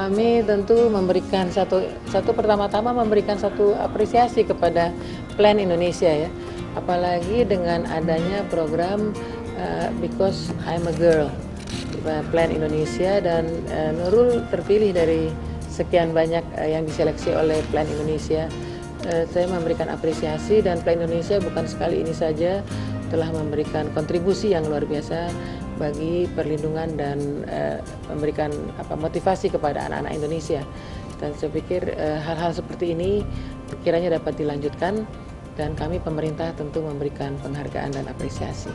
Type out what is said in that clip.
Kami tentu memberikan satu satu pertama-tama memberikan satu apresiasi kepada Plan Indonesia ya. Apalagi dengan adanya program uh, Because I'm a Girl Plan Indonesia dan uh, Nurul terpilih dari sekian banyak uh, yang diseleksi oleh Plan Indonesia. Uh, saya memberikan apresiasi dan Plan Indonesia bukan sekali ini saja telah memberikan kontribusi yang luar biasa bagi perlindungan dan uh, memberikan apa motivasi kepada anak-anak Indonesia. Dan saya pikir eh, hal-hal uh, seperti ini kiranya dapat dilanjutkan dan kami pemerintah tentu memberikan penghargaan dan apresiasi.